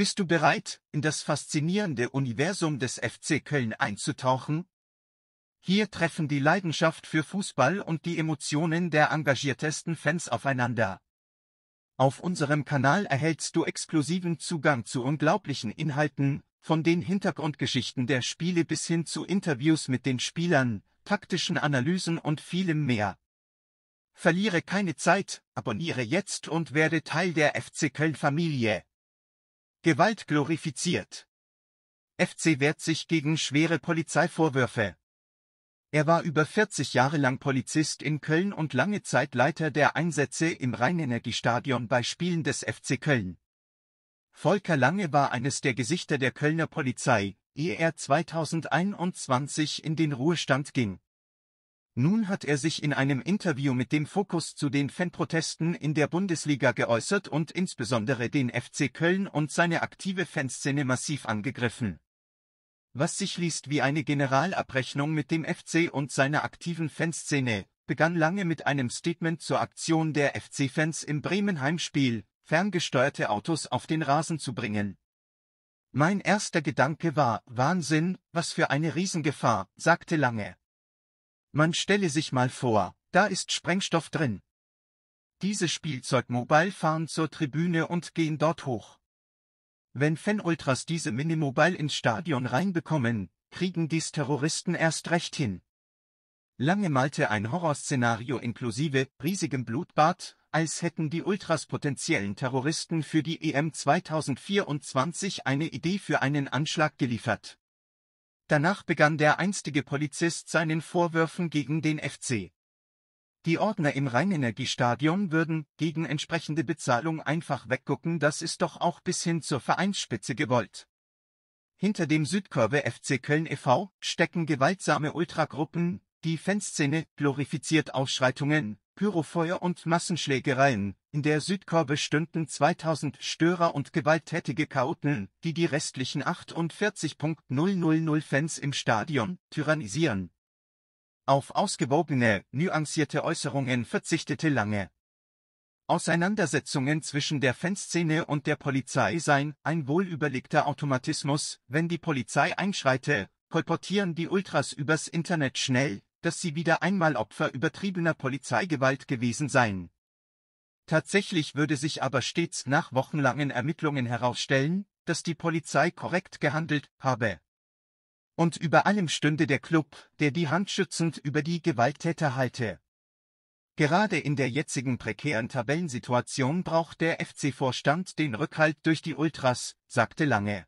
Bist du bereit, in das faszinierende Universum des FC Köln einzutauchen? Hier treffen die Leidenschaft für Fußball und die Emotionen der engagiertesten Fans aufeinander. Auf unserem Kanal erhältst du exklusiven Zugang zu unglaublichen Inhalten, von den Hintergrundgeschichten der Spiele bis hin zu Interviews mit den Spielern, taktischen Analysen und vielem mehr. Verliere keine Zeit, abonniere jetzt und werde Teil der FC Köln Familie. Gewalt glorifiziert. FC wehrt sich gegen schwere Polizeivorwürfe. Er war über 40 Jahre lang Polizist in Köln und lange Zeit Leiter der Einsätze im Rheinenergiestadion bei Spielen des FC Köln. Volker Lange war eines der Gesichter der Kölner Polizei, ehe er 2021 in den Ruhestand ging. Nun hat er sich in einem Interview mit dem Fokus zu den Fanprotesten in der Bundesliga geäußert und insbesondere den FC Köln und seine aktive Fanszene massiv angegriffen. Was sich liest wie eine Generalabrechnung mit dem FC und seiner aktiven Fanszene, begann lange mit einem Statement zur Aktion der FC-Fans im Bremen-Heimspiel, ferngesteuerte Autos auf den Rasen zu bringen. Mein erster Gedanke war, Wahnsinn, was für eine Riesengefahr, sagte Lange. Man stelle sich mal vor, da ist Sprengstoff drin. Diese Spielzeugmobile fahren zur Tribüne und gehen dort hoch. Wenn Fan-Ultras diese Minimobile ins Stadion reinbekommen, kriegen dies Terroristen erst recht hin. Lange malte ein Horrorszenario inklusive riesigem Blutbad, als hätten die Ultras potenziellen Terroristen für die EM 2024 eine Idee für einen Anschlag geliefert. Danach begann der einstige Polizist seinen Vorwürfen gegen den FC. Die Ordner im Rheinenergiestadion würden gegen entsprechende Bezahlung einfach weggucken, das ist doch auch bis hin zur Vereinsspitze gewollt. Hinter dem Südkurve FC Köln e.V. stecken gewaltsame Ultragruppen, die Fanszene glorifiziert Ausschreitungen, Pyrofeuer und Massenschlägereien. In der Südkorbe stünden 2000 Störer und gewalttätige Chaoten, die die restlichen 48.000 Fans im Stadion tyrannisieren. Auf ausgewogene, nuancierte Äußerungen verzichtete Lange. Auseinandersetzungen zwischen der Fanszene und der Polizei seien ein wohlüberlegter Automatismus, wenn die Polizei einschreite, kolportieren die Ultras übers Internet schnell, dass sie wieder einmal Opfer übertriebener Polizeigewalt gewesen seien. Tatsächlich würde sich aber stets nach wochenlangen Ermittlungen herausstellen, dass die Polizei korrekt gehandelt habe. Und über allem stünde der Club, der die Hand schützend über die Gewalttäter halte. Gerade in der jetzigen prekären Tabellensituation braucht der FC-Vorstand den Rückhalt durch die Ultras, sagte Lange.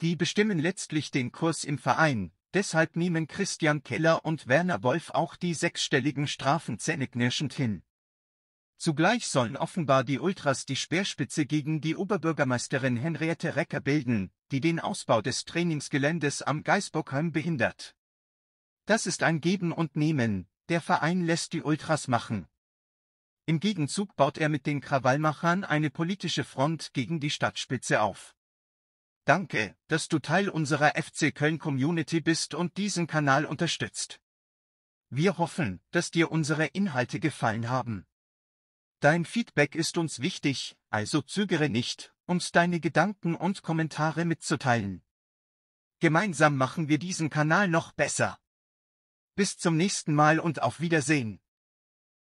Die bestimmen letztlich den Kurs im Verein, Deshalb nehmen Christian Keller und Werner Wolf auch die sechsstelligen Strafen zähneknirschend hin. Zugleich sollen offenbar die Ultras die Speerspitze gegen die Oberbürgermeisterin Henriette Recker bilden, die den Ausbau des Trainingsgeländes am Geisbockheim behindert. Das ist ein Geben und Nehmen, der Verein lässt die Ultras machen. Im Gegenzug baut er mit den Krawallmachern eine politische Front gegen die Stadtspitze auf. Danke, dass du Teil unserer FC Köln Community bist und diesen Kanal unterstützt. Wir hoffen, dass dir unsere Inhalte gefallen haben. Dein Feedback ist uns wichtig, also zögere nicht, uns deine Gedanken und Kommentare mitzuteilen. Gemeinsam machen wir diesen Kanal noch besser. Bis zum nächsten Mal und auf Wiedersehen.